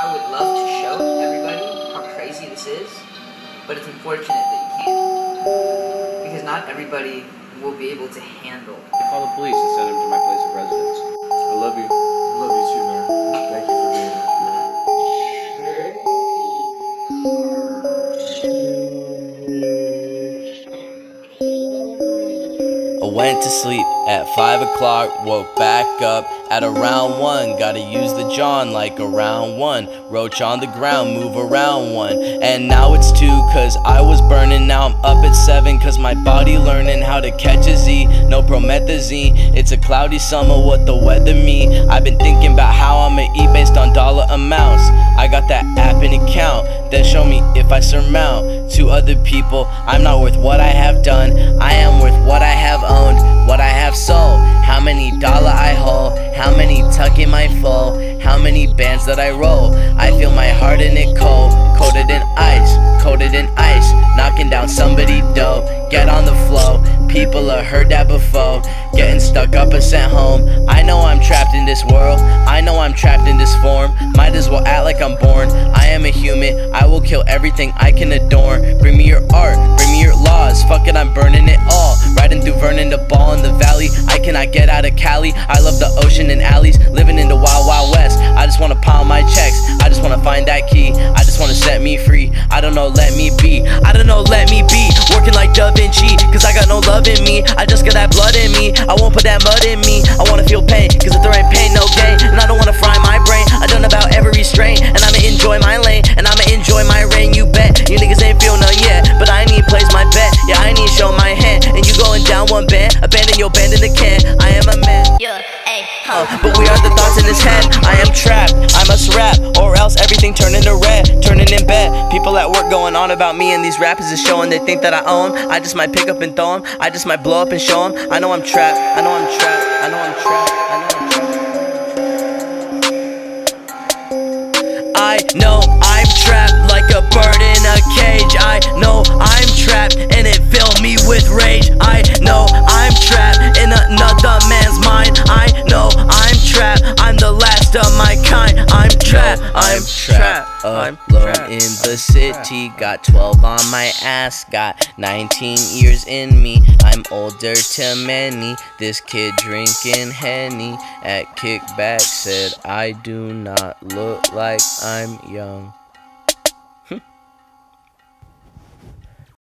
I would love to show everybody how crazy this is, but it's unfortunate that you can't. Because not everybody will be able to handle. Call the police and send him to my place of residence. I love you. I love you too, man. Thank you for being here. I went to sleep at 5 o'clock, woke back up at around 1. Gotta use the John like around 1. Roach on the ground, move around 1. And now it's 2 cause I was burning, now I'm up at 7 cause my body learning how to catch a Z. No promethazine, it's a cloudy summer, what the weather mean? I've been thinking about how I'ma eat based on dollar amounts. I got that app and account, then show me if I surmount to other people. I'm not worth what I have done, I am worth what I have bands that I roll. I feel my heart in it cold, coated in ice, coated in ice, knocking down somebody dope. Get on the flow, people have heard that before. Getting stuck up and sent home. I know I'm trapped in this world, I know I'm trapped in this form. Might as well act like I'm born. I am a human, I will kill everything I can adorn. Bring me your art, bring me your laws. Fuck it, I'm burning it all. Riding through Vernon, the ball. I get out of Cali. I love the ocean and alleys, living in the wild, wild west. I just wanna pound my checks. I just wanna find that key. I just wanna set me free. I don't know, let me be. I don't know, let me be. Working like Da Vinci, cause I got no love in me. I just got that blood in me. I won't put that mud in me. I wanna feel pain, show my hand. And you going down one band. Abandon your band in the can. I am a man. Yeah, Uh, huh. but we are the thoughts in his head. I am trapped, I must rap, or else everything turning to red, turning in bed. People at work going on about me and these rappers is showing they think that I own. I just might pick up and throw 'em. I just might blow up and show 'em. I know I'm trapped, I know I'm trapped, I know I'm trapped, I know I'm trapped. I know I'm trapped like a bird in a trapped. I'm trapped. I'm Alone in the city, got 12 on my ass, got 19 years in me. I'm older to many. This kid drinking henny at kickback said I do not look like I'm young.